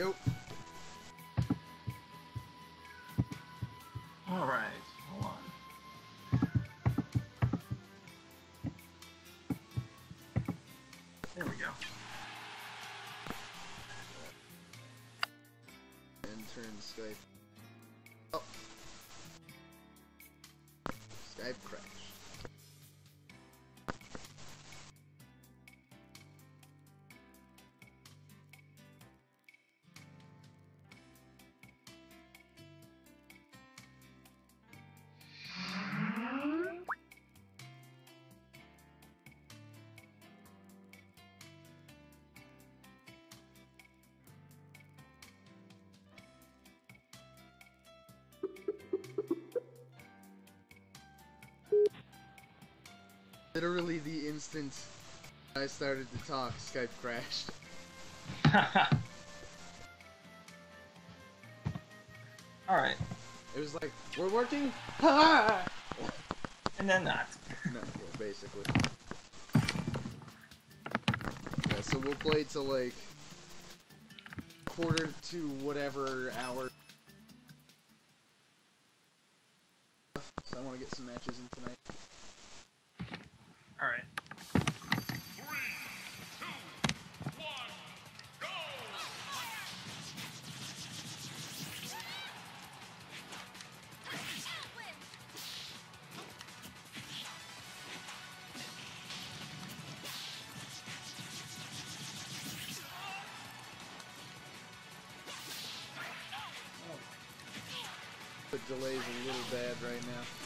Yo. Literally the instant I started to talk, Skype crashed. All right, It was like, we're working? Ha! and then not. no, basically. Yeah, so we'll play till like quarter to whatever hour. Delay's a little bad right now.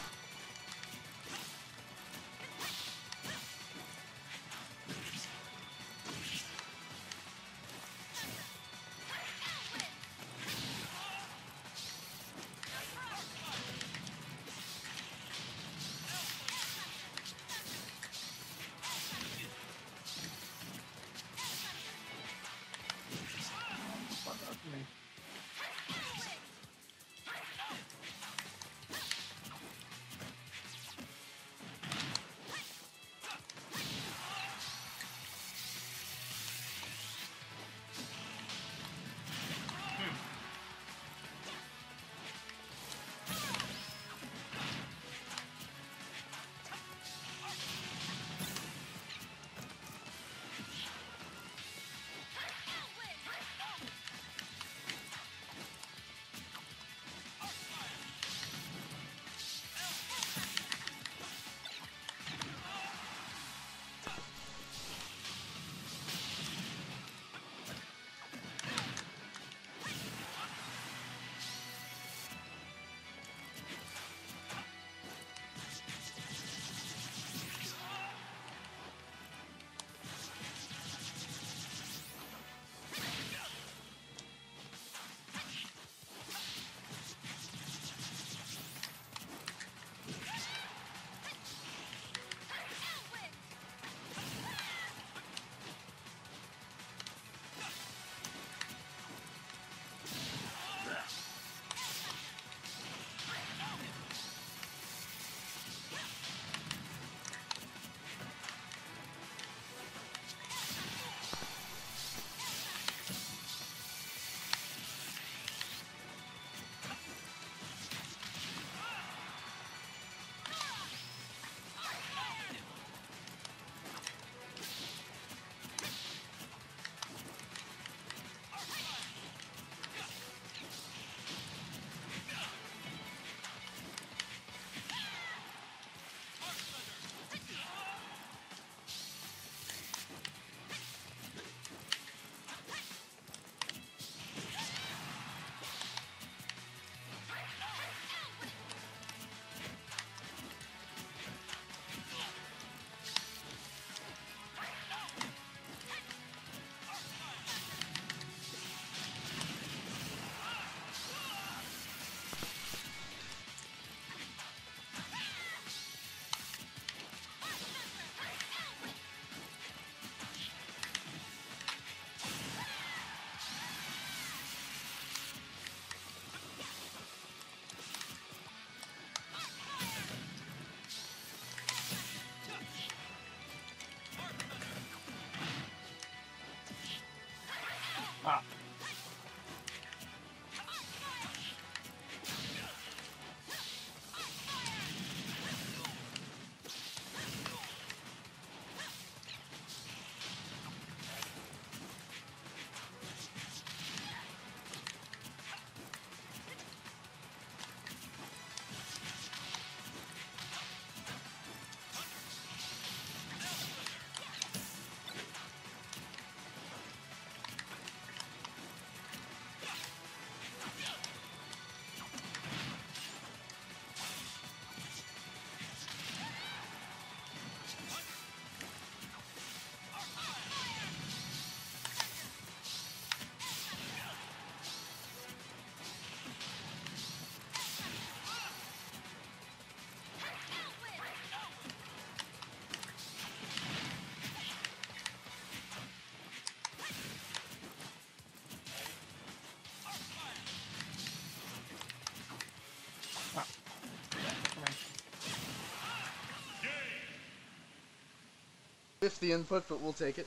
50 input, but we'll take it.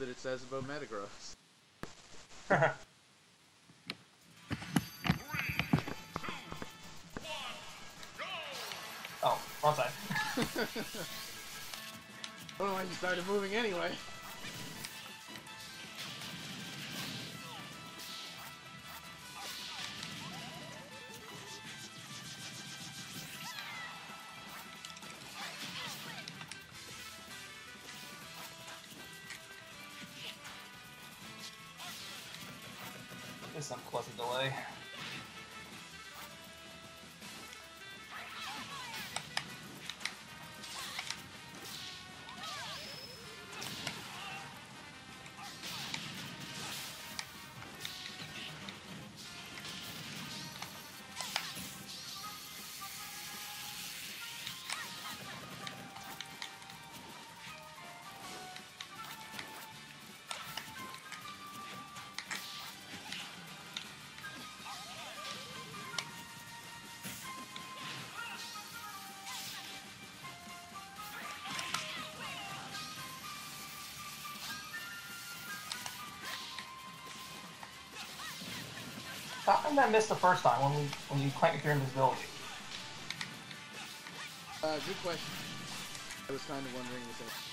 That it says about Metagross. oh, wrong side. I don't know why you started moving anyway. How come that missed the first time when we when you claimed your invisibility? Uh, good question. I was kind of wondering the same.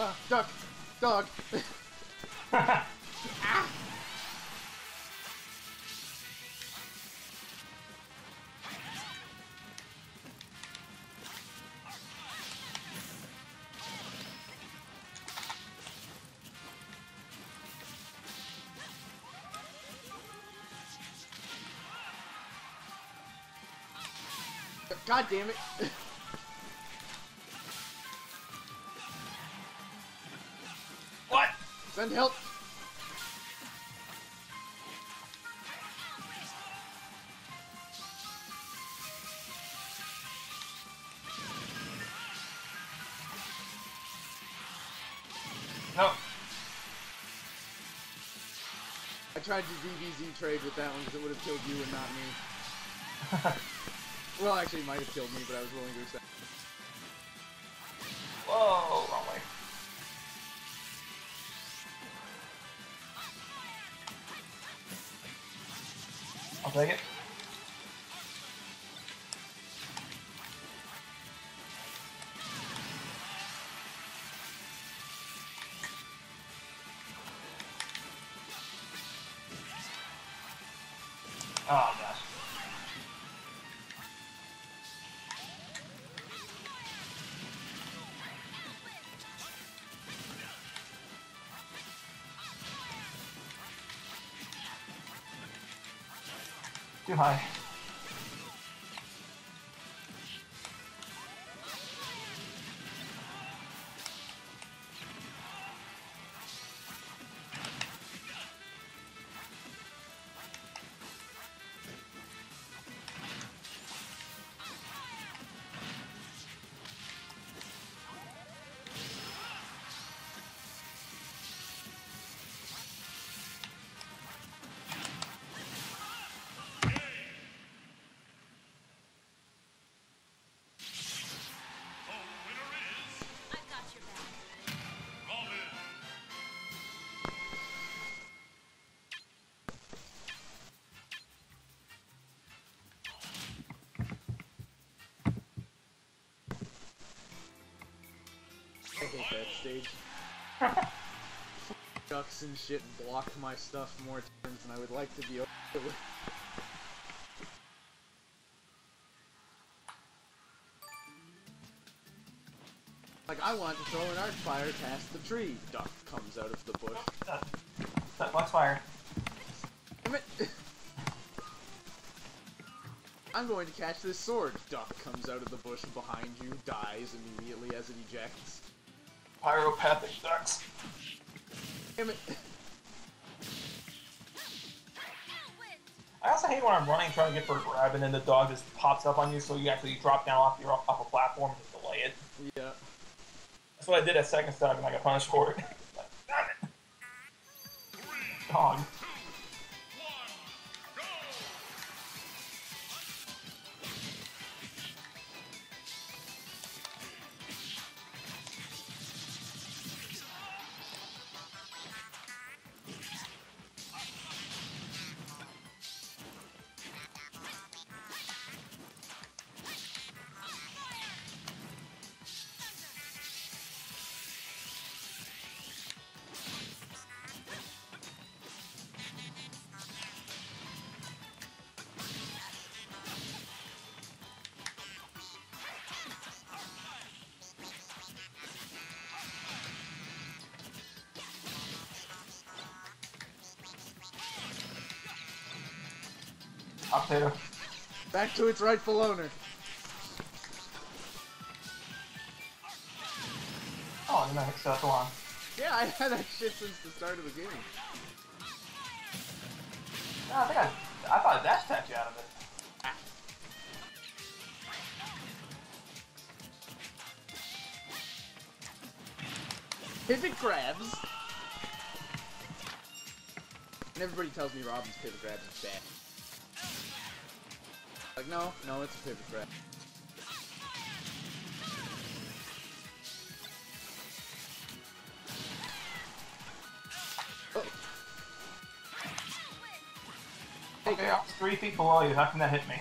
Ah, duck! Dog! God damn it! Send help! No. I tried to DBZ trade with that one because it would have killed you and not me. Well, actually, it might have killed me, but I was willing to accept. Too hate that stage. Ducks and shit block my stuff more times than I would like to be able to. Like, I want to throw an arc fire past the tree. Duck comes out of the bush. That, that box fire. Damn it! I'm going to catch this sword. Duck comes out of the bush behind you, dies immediately as it ejects. Pyropathic ducks. Damn it! I also hate when I'm running trying to get for a grab and then the dog just pops up on you so you actually drop down off your off a platform and delay it. Yeah. That's what I did at second step and I got punished for it. Like, Damn it. Dog. Back to its rightful owner. Oh, I hit that one. Yeah, I had that shit since the start of the game. No, I think I, I thought dash tapped you out of it. Pivot grabs. And everybody tells me Robin's pivot grabs is bad. Like, no, no, it's a paper grab. Oh. Okay, three feet below you. How can that hit me?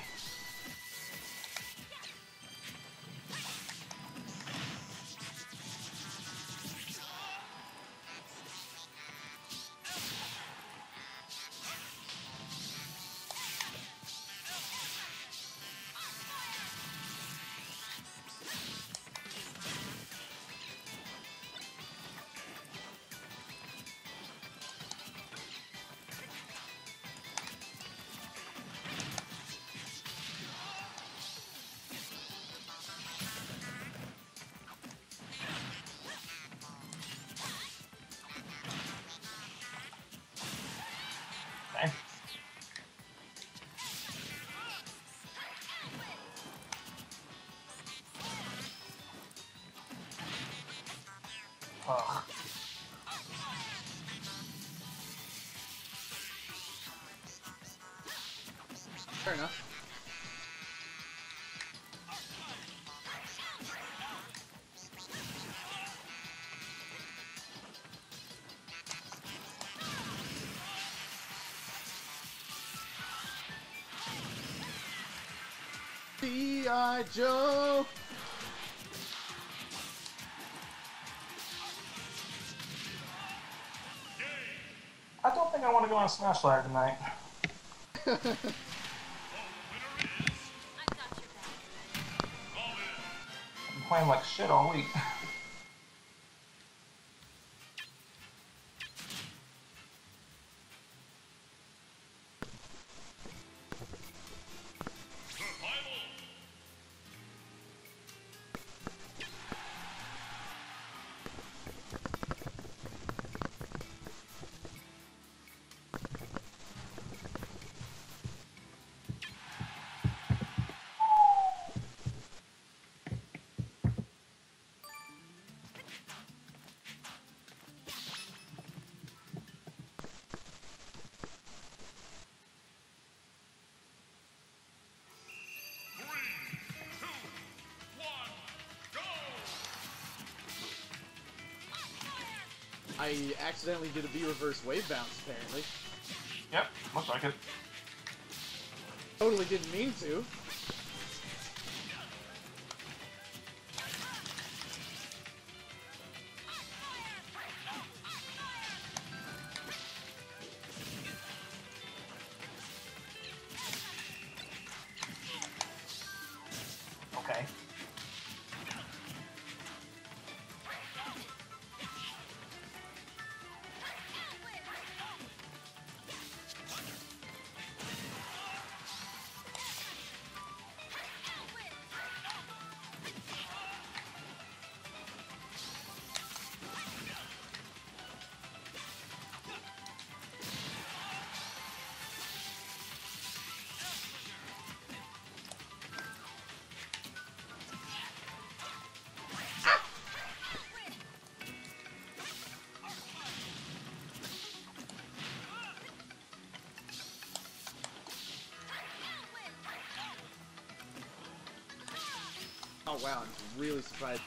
G.I. Joe! I don't think I want to go on a Smash Ladder tonight. I've got your back. I've been playing like shit all week. accidentally did a B reverse wave bounce, apparently. Yep, looks like it. Totally didn't mean to. Wow, I'm really surprised.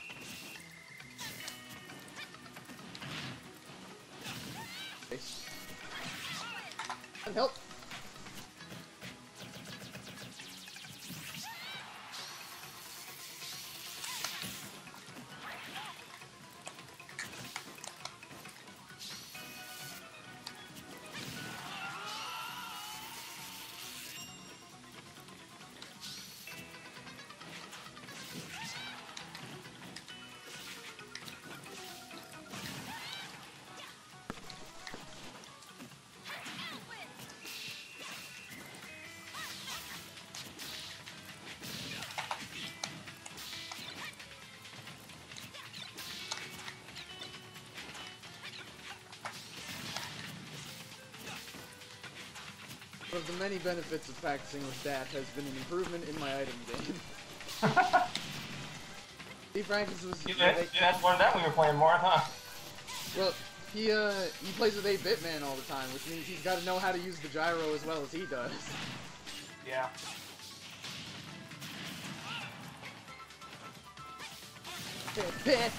One of the many benefits of practicing with Dat has been an improvement in my item game. Steve Francis was You had, you had to learn that when you were playing Marth, huh? well. He uh he plays with 8-bit man all the time, which means he's got to know how to use the gyro as well as he does. Yeah.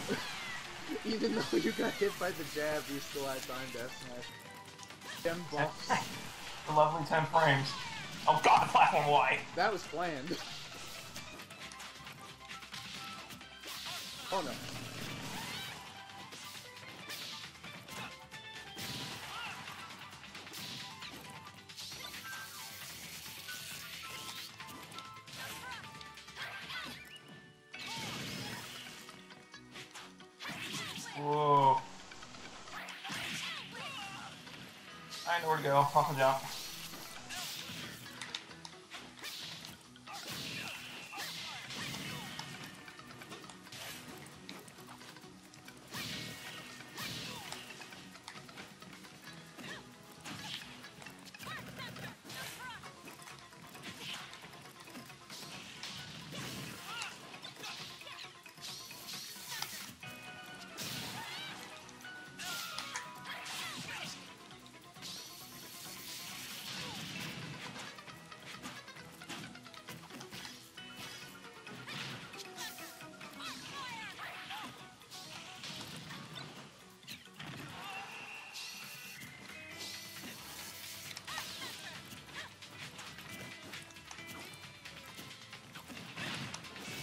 Even though you got hit by the jab, you still had time death smash. Them buffs. the lovely 10 frames. Oh god, platform Y. That was planned. Oh no. Whoa. I know where to go. Off the jump.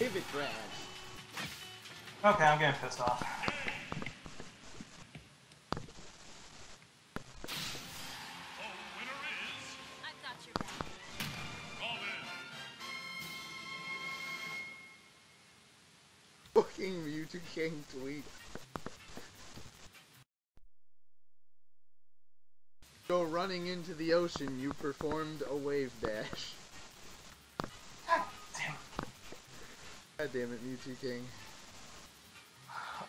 Pivot. Okay, I'm getting pissed off. I've got your back. Fucking Mewtwo King tweet. Go running into the ocean, you performed a wave dash. God damn. God damn it, Mewtwo King.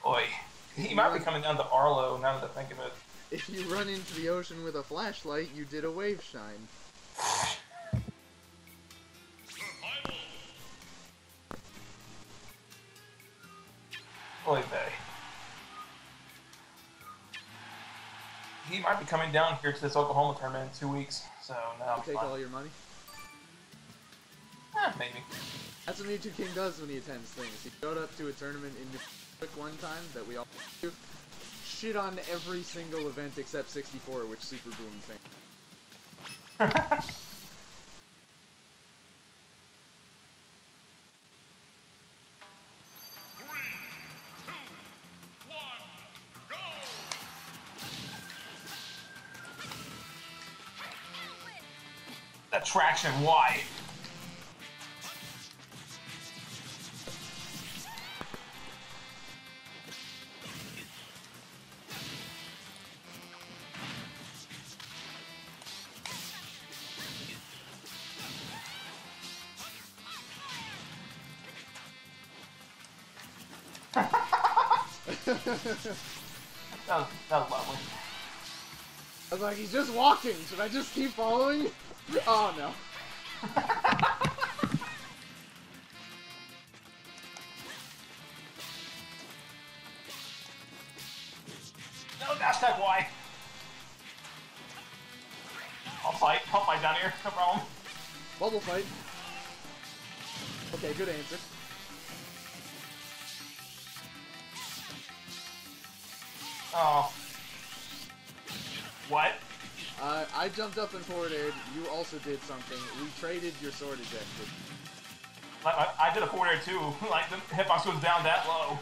Oi. He might be coming down to Arlo now that I think of it. If you run into the ocean with a flashlight, you did a wave shine. Oy vey. He might be coming down here to this Oklahoma tournament in two weeks, so now I'm Take all your money. Eh, maybe. That's what Mewtwo King does when he attends things. He showed up to a tournament in New one time that we all do. Shit on every single event except 64, which Super Boom thing. Attraction, why? That was, that was lovely. I was like, he's just walking. Should I just keep following? Oh no. No, dash type Y. I'll fight. I'll fight down here. No problem. Bubble fight. Okay, good answer. Jumped up and forward aired. You also did something. We traded your sword ejected. I, I, I did a forward air too. like the hitbox was down that low.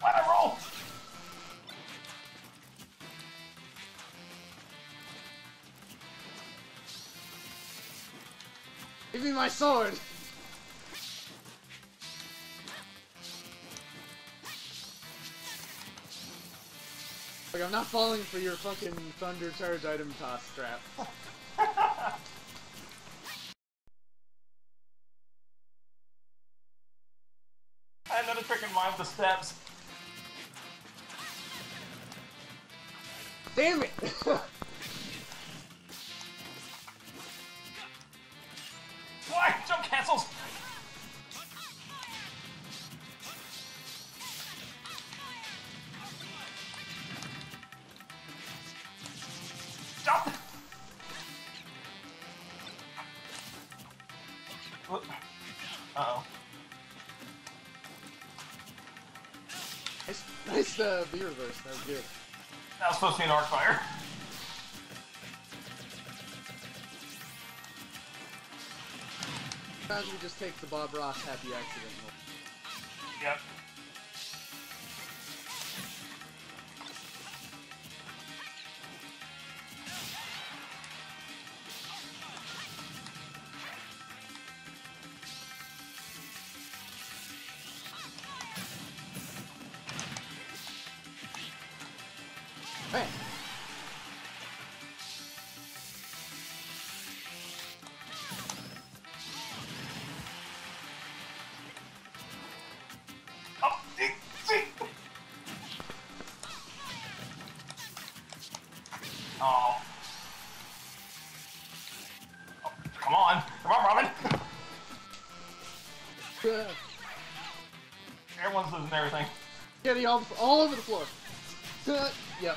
Why'd I roll? Give me my sword! Like, I'm not falling for your fucking Thunder Charge item toss strap. the steps. Damn it! Uh, reverse, that was good. That was supposed to be an arc fire. Sometimes we just take the Bob Ross happy accident. Yep. All, over the floor. yep.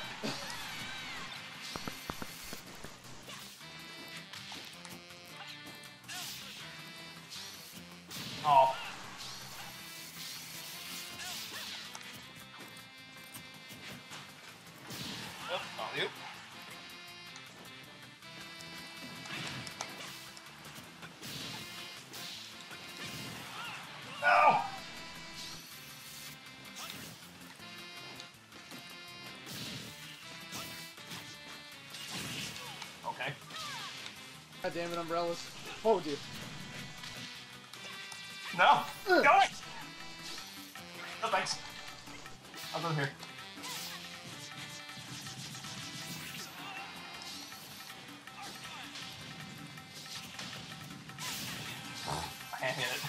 Damn it, umbrellas. Oh, dude. No! Go Ugh. it! No thanks. I'll go here. I can't hit it.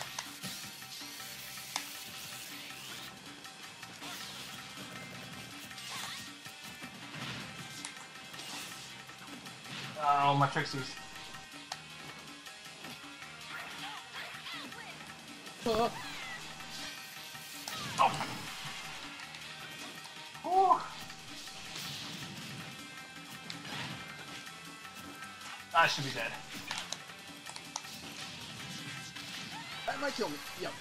Oh, my Trixies. I should be dead. that might kill me. Yep.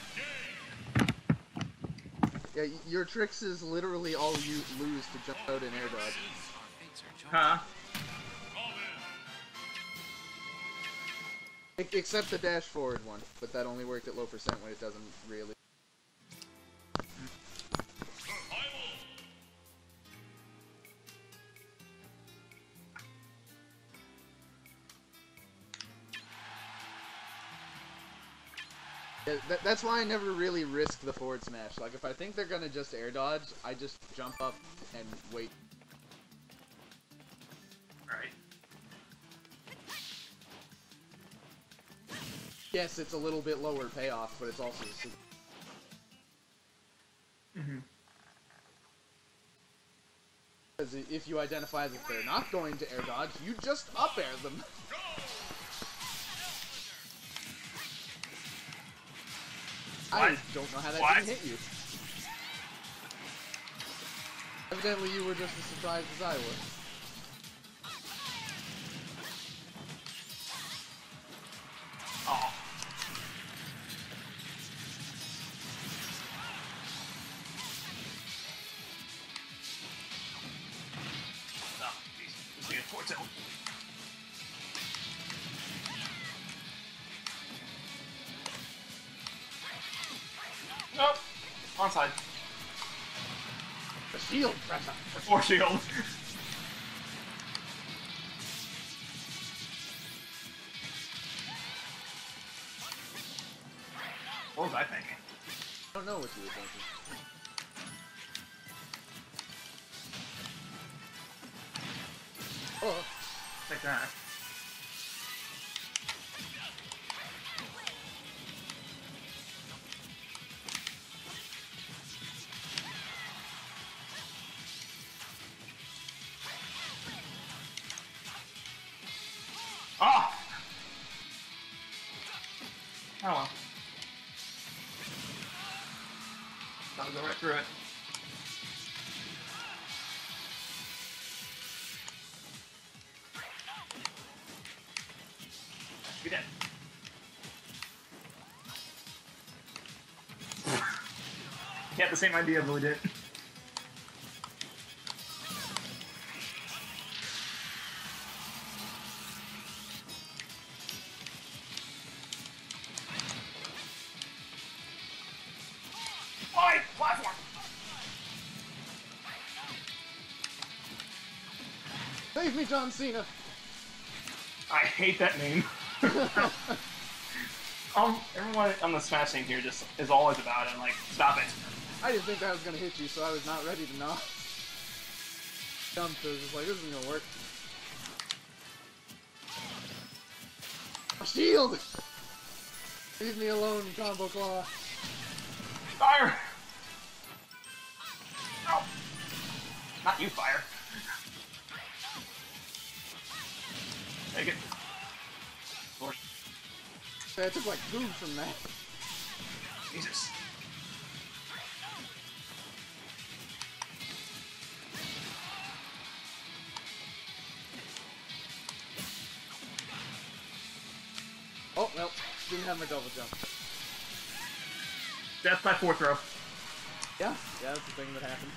Yeah, your tricks is literally all you lose to jump out and air dodge. Huh? Except the dash forward one, but that only worked at low percent when it doesn't really. That's why I never really risk the forward smash. Like, if I think they're gonna just air dodge, I just jump up and wait. Alright. Yes, it's a little bit lower payoff, but it's also Mm-hmm. Because if you identify that they're not going to air dodge, you just up air them. I don't know how that What? didn't hit you. Evidently, you were just as surprised as I was. Shield. what was I thinking? I don't know what you were thinking. Oh, Take that. The same idea, but we did. Oi! Platform! save me, John Cena. I hate that name. um, everyone on the Smash thing here just is always about it. Like, stop it. I didn't think that was gonna hit you, so I was not ready to knock. Jumped, I was just like, this isn't gonna work. A Shield! Leave me alone, Combo Claw. Fire! No! Not you, fire. Take it. Lord, I took like two from that. Jesus. Didn't have my double jump. Death by fourth row. Yeah, yeah, that's the thing that happened.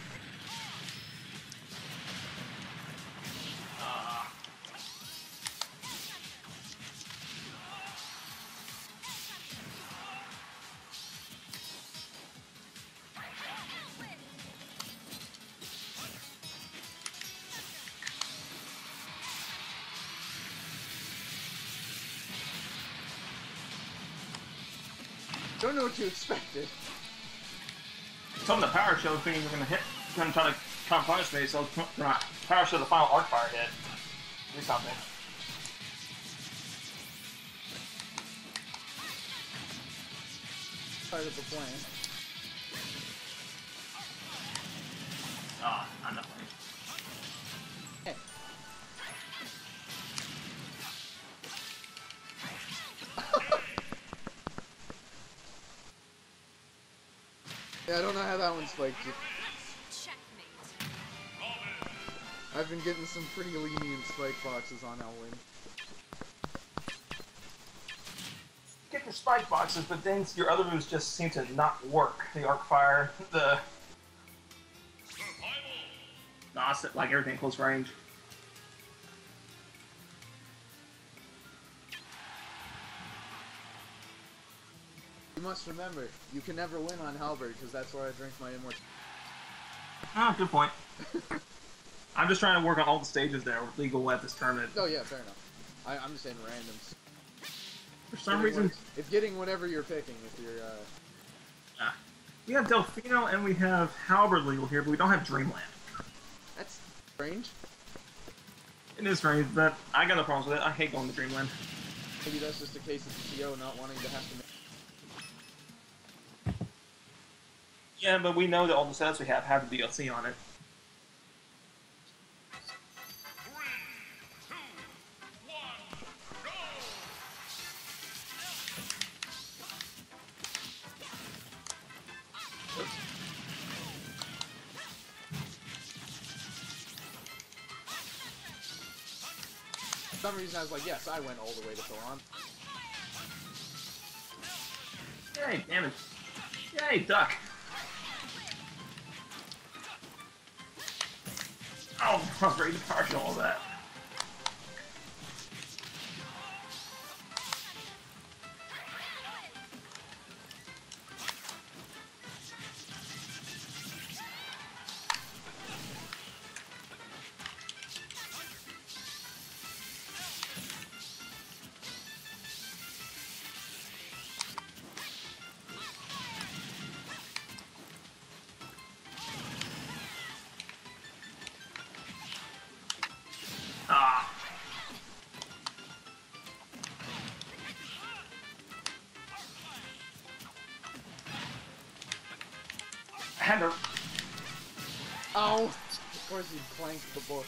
Don't know what you expected. some of the power show things are gonna hit, gonna try to come punish me, so not power show the final Arcfire hit. Do something. Part of the plan. like just... I've been getting some pretty lenient spike boxes on Elwind. Get your spike boxes, but then your other moves just seem to not work. The Arcfire, the... Survival. Like everything close range. Must remember, you can never win on Halberd because that's where I drink my immortal. Ah, good point. I'm just trying to work on all the stages that are legal at this tournament. Oh yeah, fair enough. I, I'm just saying randoms. For some Getting reason, what- if getting whatever you're picking, if you're uh, ah. we have Delfino and we have Halberd legal here, but we don't have Dreamland. that's strange. It is strange, but I got no problems with it. I hate going to Dreamland. Maybe that's just a case of the CO not wanting to have to. Yeah, but we know that all the sets we have have the DLC on it. For some reason, I was like, yes, I went all the way to Salon. Yay, damage. Yay, duck. I was ready to partial all that. I had to. Oh! Of course, he clanked the book.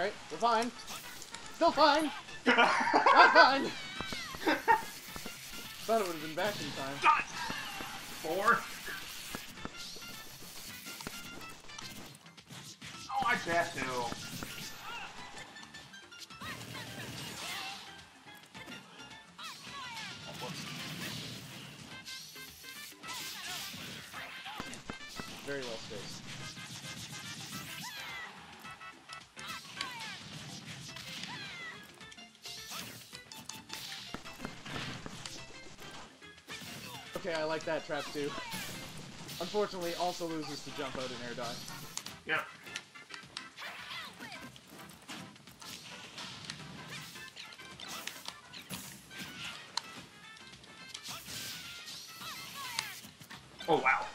Alright, we're fine. Still fine! Not fine! Thought it would have been back in time. God! Four. Oh, I have to. Like that trap too. Unfortunately, also loses to jump out and air dodge. Yep. Oh wow.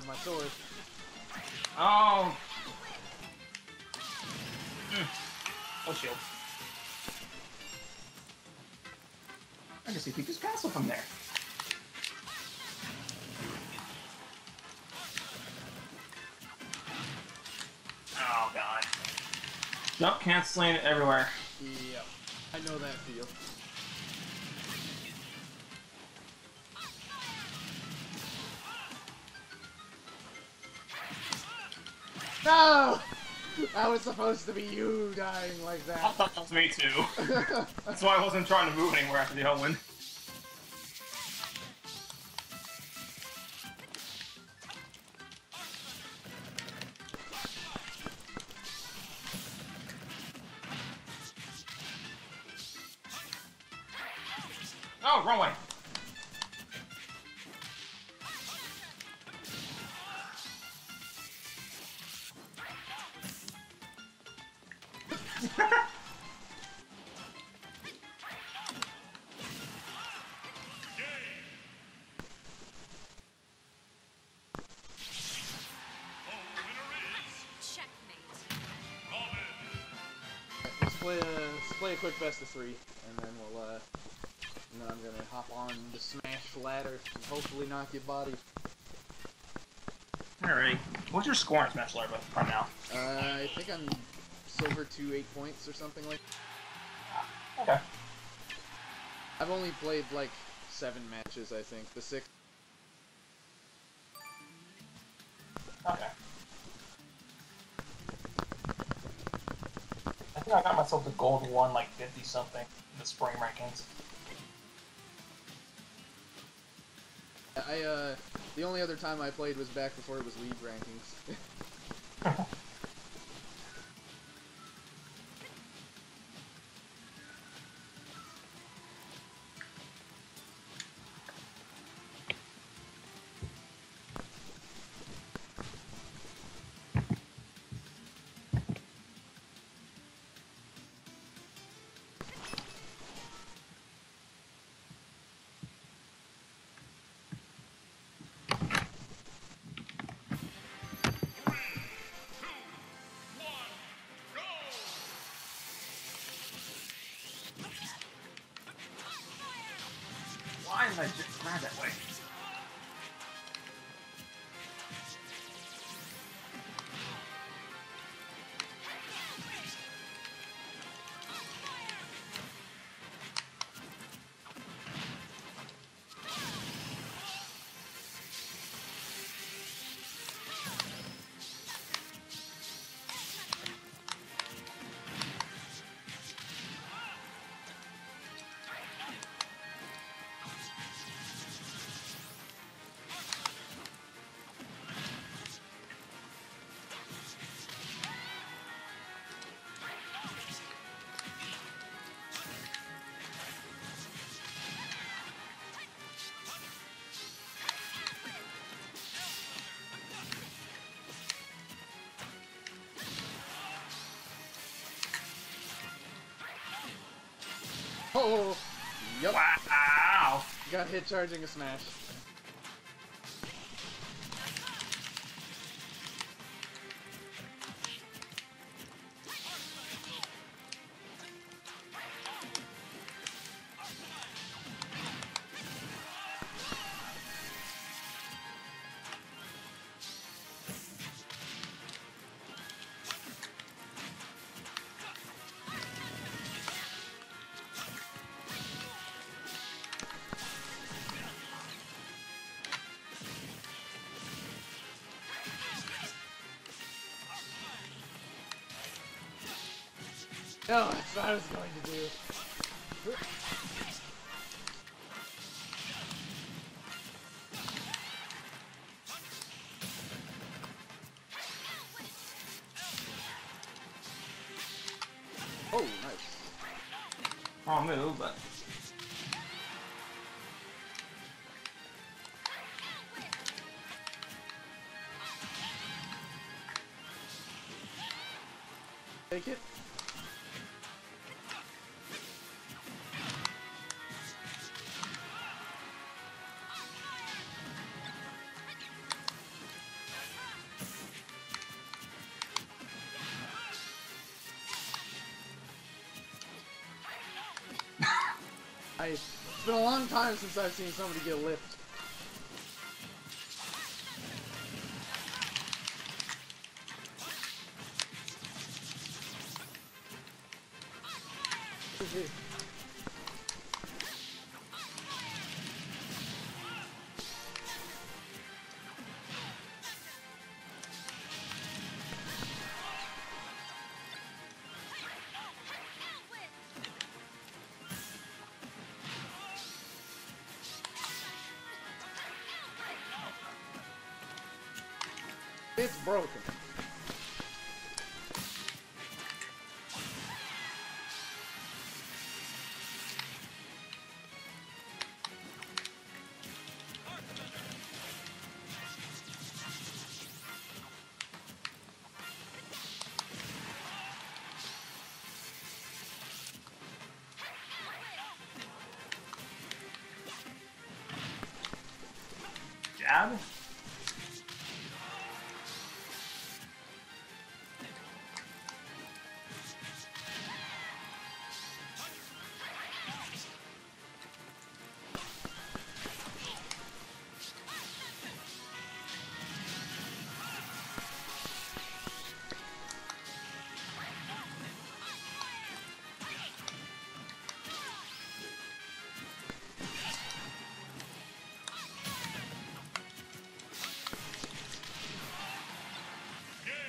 Oh, my sword. Oh. Mm. Oh, shield. I can see Pikachu's castle from there. Oh, God. Jump canceling it everywhere. No! That was supposed to be you dying like I that. thought that was me too. That's why I wasn't trying to move anywhere after the Owen. Quick best of three, and then we'll uh, and then I'm gonna hop on the Smash ladder and hopefully not get bodied. Alrighty. What's your score on Smash Ladder right now? Uh, I think I'm silver to eight points or something like. Okay. I've only played like seven matches, I think. The six. Myself the gold one, like 50 something in the spring rankings. I uh, the only other time I played was back before it was league rankings. I just grab that way? Oh, yep. Wow! Got hit charging a smash. No, that's what I was going to do. Oh, nice. Oh, Wrong move, but. Take it. It's been a long time since I've seen somebody get lift. It's broken.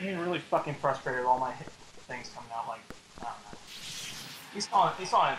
Getting really fucking frustrated with all my things coming out like I don't know. He saw he saw an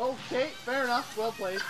Okay, fair enough. Well played.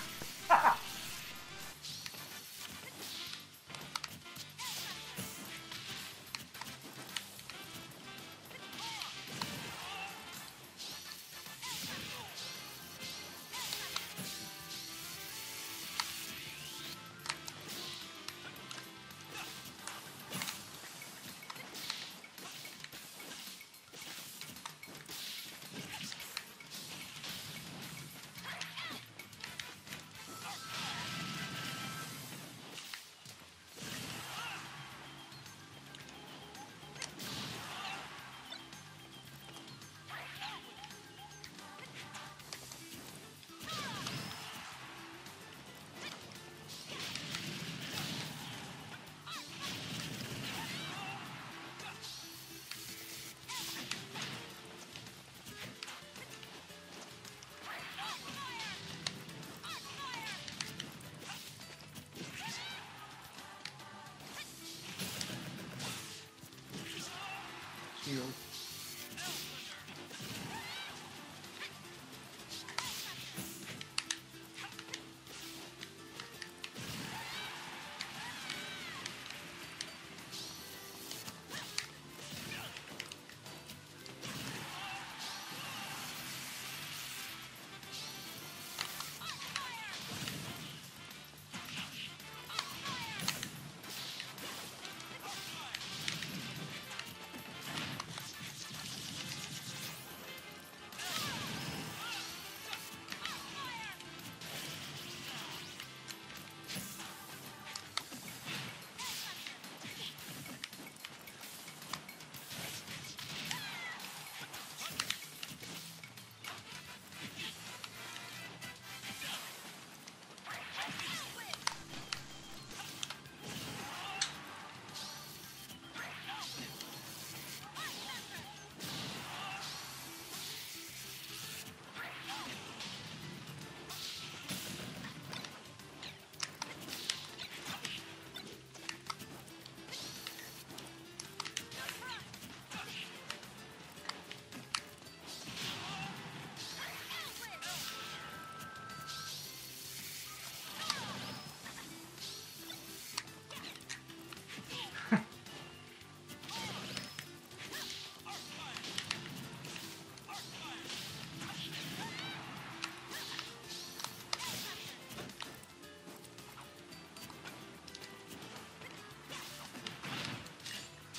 you.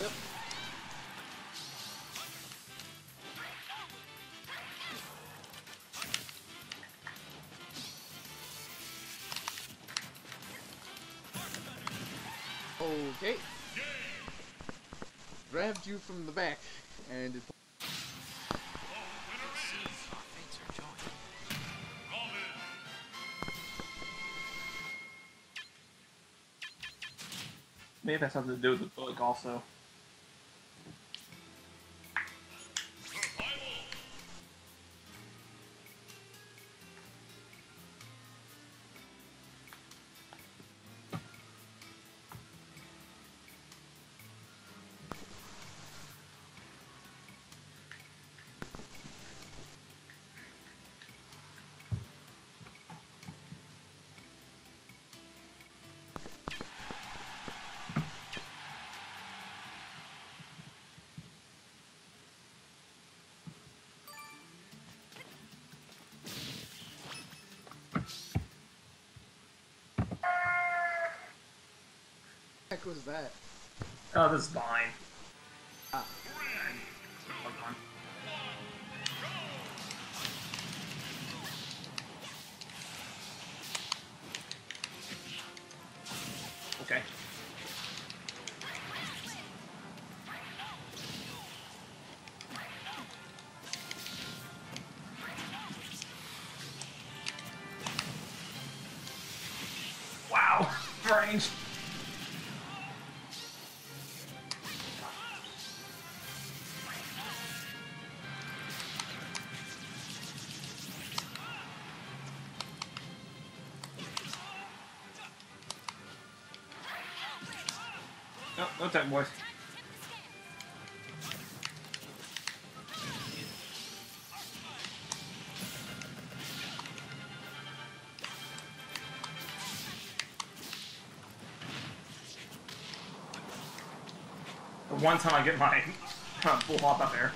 Yep. Okay. Grabbed you from the back, and it Maybe that's something to do with the book also. Heck was that? Oh, this is fine. Ah. Okay. Wow, range. No, time, boys. One time I get my uh, full hop up there.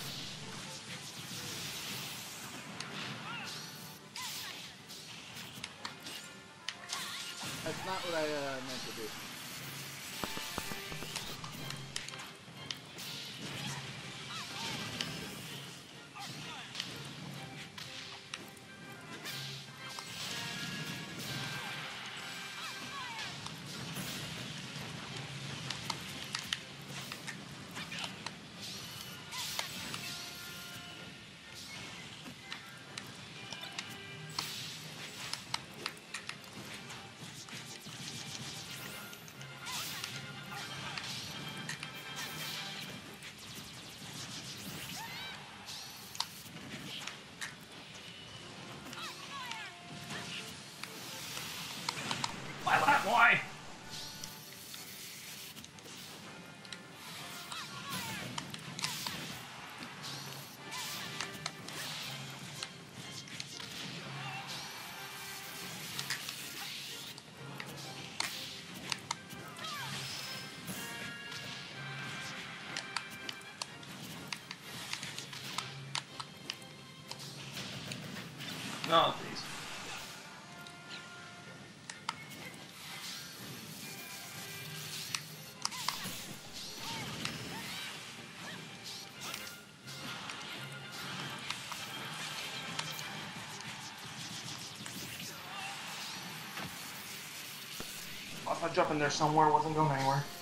If I jump in there somewhere, wasn't going anywhere.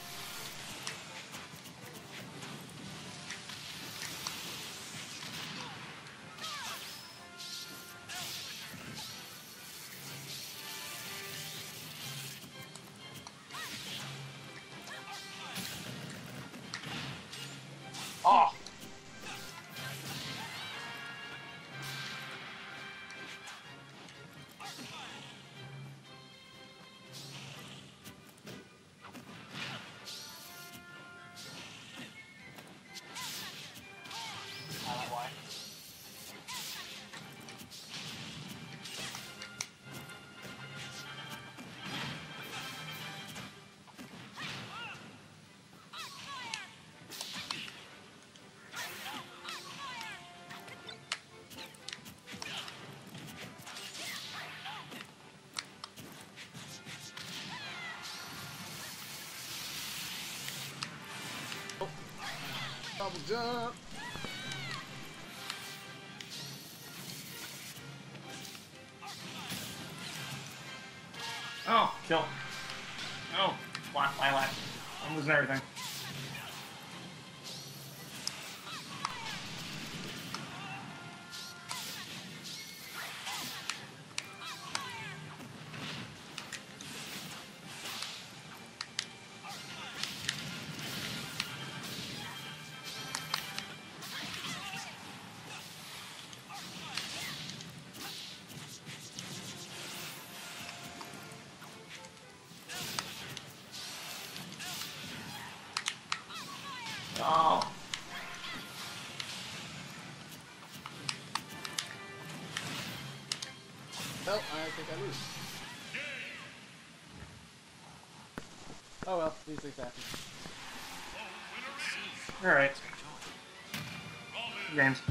가보자. Why. Kill. Oh, flat, lilac. I'm losing everything. Oh, I think I lose. Oh well, these things happen. alright. Games.